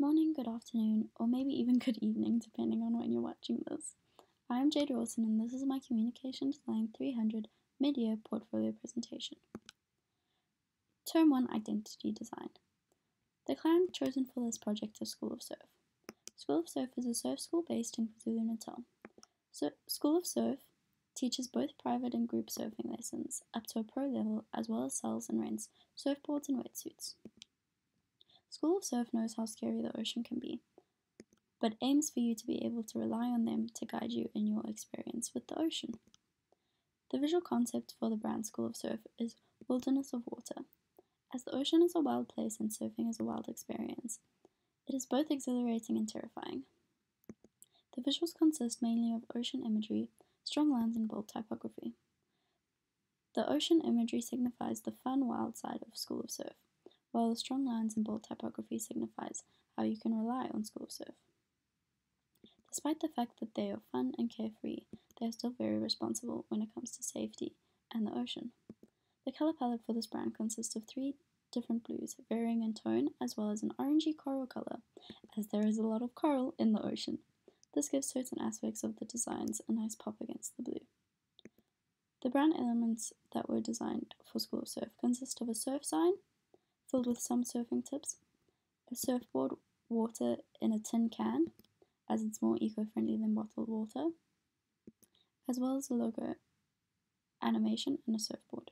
morning, good afternoon, or maybe even good evening, depending on when you're watching this. I am Jade Rawson, and this is my Communication Design 300 mid-year portfolio presentation. Term 1 Identity Design. The client chosen for this project is School of Surf. School of Surf is a surf school based in KwaZulu-Natal. So, School of Surf teaches both private and group surfing lessons up to a pro level, as well as sells and rents surfboards and wetsuits. School of Surf knows how scary the ocean can be, but aims for you to be able to rely on them to guide you in your experience with the ocean. The visual concept for the brand School of Surf is wilderness of water. As the ocean is a wild place and surfing is a wild experience, it is both exhilarating and terrifying. The visuals consist mainly of ocean imagery, strong lines, and bold typography. The ocean imagery signifies the fun, wild side of School of Surf while the strong lines and bold typography signifies how you can rely on School Surf. Despite the fact that they are fun and carefree, they are still very responsible when it comes to safety and the ocean. The color palette for this brand consists of three different blues, varying in tone, as well as an orangey coral color, as there is a lot of coral in the ocean. This gives certain aspects of the designs a nice pop against the blue. The brand elements that were designed for School of Surf consist of a surf sign, filled with some surfing tips, a surfboard water in a tin can, as it's more eco friendly than bottled water, as well as a logo animation and a surfboard.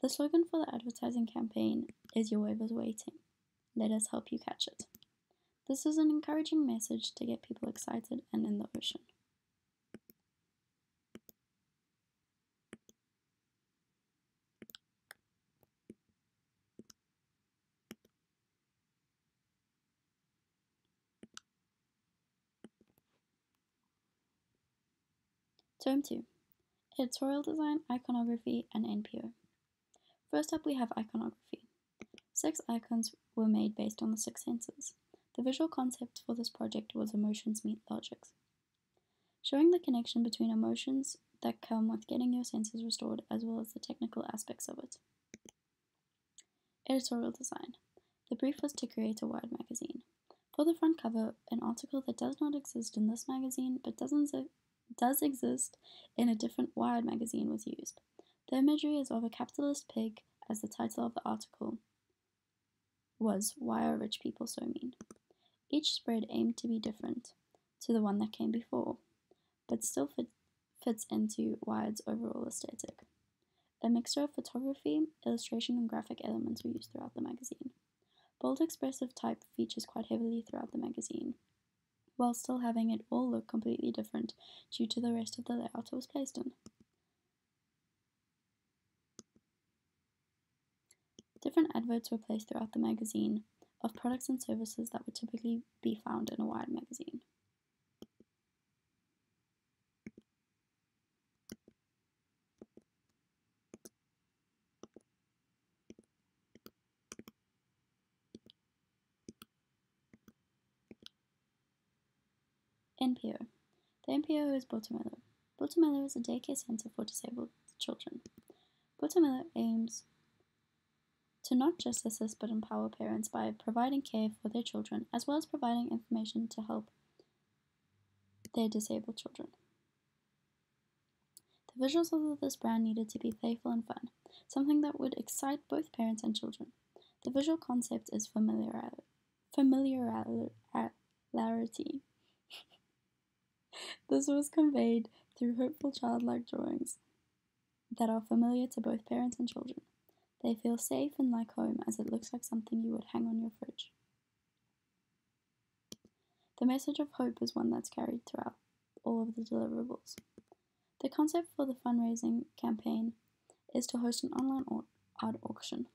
The slogan for the advertising campaign is Your wave is waiting. Let us help you catch it. This is an encouraging message to get people excited and in the ocean. Term 2 Editorial Design, Iconography, and NPO. First up, we have iconography. Six icons were made based on the six senses. The visual concept for this project was emotions meet logics, showing the connection between emotions that come with getting your senses restored as well as the technical aspects of it. Editorial design. The brief was to create a Wired magazine. For the front cover, an article that does not exist in this magazine but doesn't does exist in a different Wired magazine was used. The imagery is of a capitalist pig, as the title of the article was Why Are Rich People So Mean? Each spread aimed to be different to the one that came before, but still fit, fits into Wired's overall aesthetic. A mixture of photography, illustration, and graphic elements were used throughout the magazine. Bold expressive type features quite heavily throughout the magazine, while still having it all look completely different due to the rest of the layout it was placed in. Different adverts were placed throughout the magazine of products and services that would typically be found in a Wired magazine. NPO. The NPO is Botumelo. Botumelo is a daycare center for disabled children. Botumelo aims to not just assist but empower parents by providing care for their children as well as providing information to help their disabled children. The visuals of this brand needed to be playful and fun, something that would excite both parents and children. The visual concept is familiarity. Familiarity. This was conveyed through hopeful childlike drawings that are familiar to both parents and children. They feel safe and like home as it looks like something you would hang on your fridge. The message of hope is one that's carried throughout all of the deliverables. The concept for the fundraising campaign is to host an online art auction.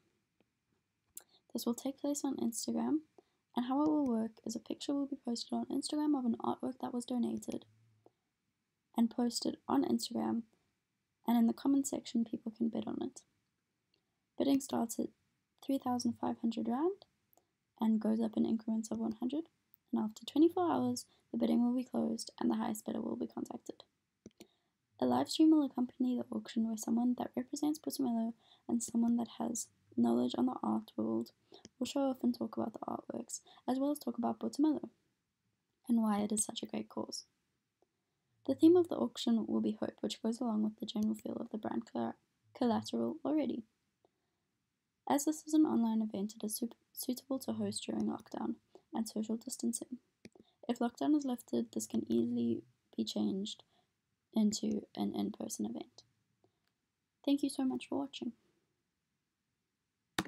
This will take place on Instagram, and how it will work is a picture will be posted on Instagram of an artwork that was donated and posted on Instagram, and in the comment section, people can bid on it. Bidding starts at 3,500 Rand and goes up in increments of 100, and after 24 hours, the bidding will be closed and the highest bidder will be contacted. A live stream will accompany the auction where someone that represents Botumelo and someone that has knowledge on the art world will show off and talk about the artworks, as well as talk about Botumelo and why it is such a great cause. The theme of the auction will be hope, which goes along with the general feel of the brand collateral already. As this is an online event, it is suitable to host during lockdown and social distancing. If lockdown is lifted, this can easily be changed into an in person event. Thank you so much for watching.